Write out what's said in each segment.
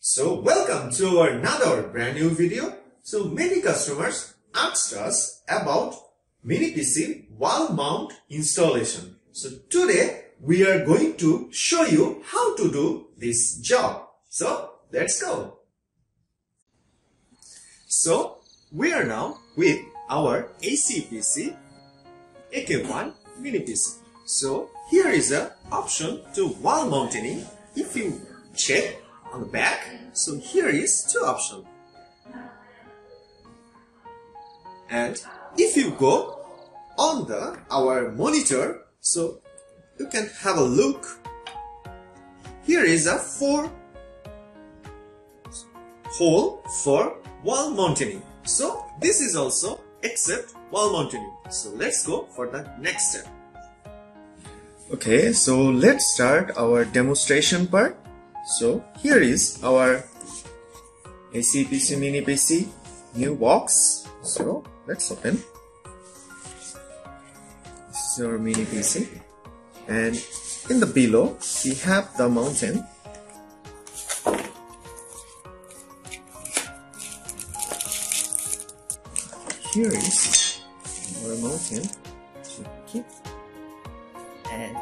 So welcome to our another brand new video. So many customers asked us about mini PC wall mount installation. So today we are going to show you how to do this job. So let's go. So we are now with our ACEPC AK1 mini PC. So here is a option to wall mounting. If you check on the back, so here is two options. And if you go on the our monitor, so you can have a look. Here is a four hole for wall mounting. So this is also except wall mounting. So let's go for the next step. Okay, so let's start our demonstration part. So here is our ACEPC mini PC new box. So let's open. This is our mini PC and in the below we have the mountain here is our mountain and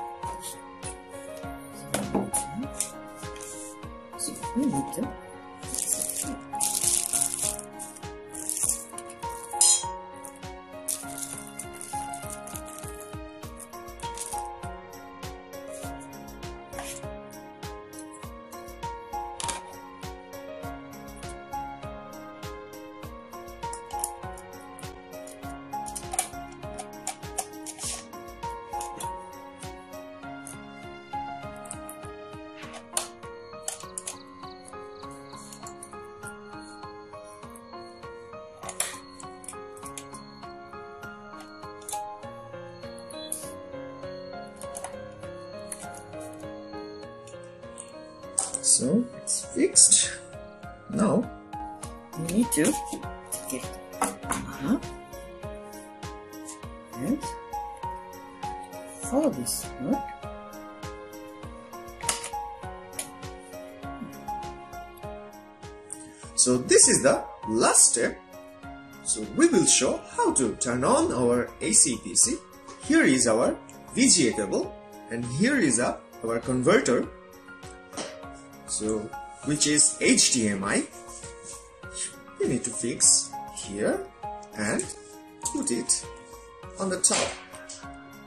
So we so it's fixed now we need to get up and follow this. So this is the last step. So we will show how to turn on our ACEPC. Here is our VGA cable and here is our converter. So which is HDMI. You need to fix here and put it on the top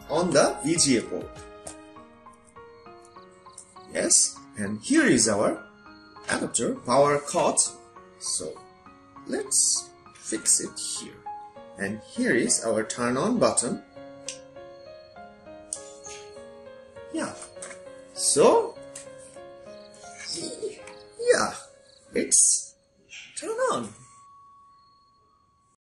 on the VGA port. Yes, and here is our adapter power cord so let's fix it here. And here is our turn on button. Yeah. So yeah, it's